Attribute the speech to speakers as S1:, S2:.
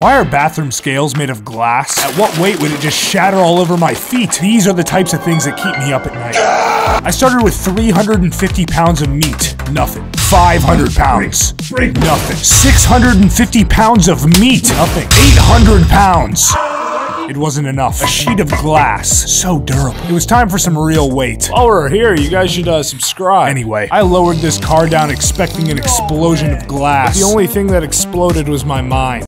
S1: Why are bathroom scales made of glass? At what weight would it just shatter all over my feet? These are the types of things that keep me up at night. I started with 350 pounds of meat. Nothing. 500 pounds. Nothing. 650 pounds of meat. Nothing. 800 pounds. It wasn't enough. A sheet of glass. So durable. It was time for some real weight. While we're here, you guys should uh, subscribe. Anyway, I lowered this car down expecting an explosion of glass. The only thing that exploded was my mind.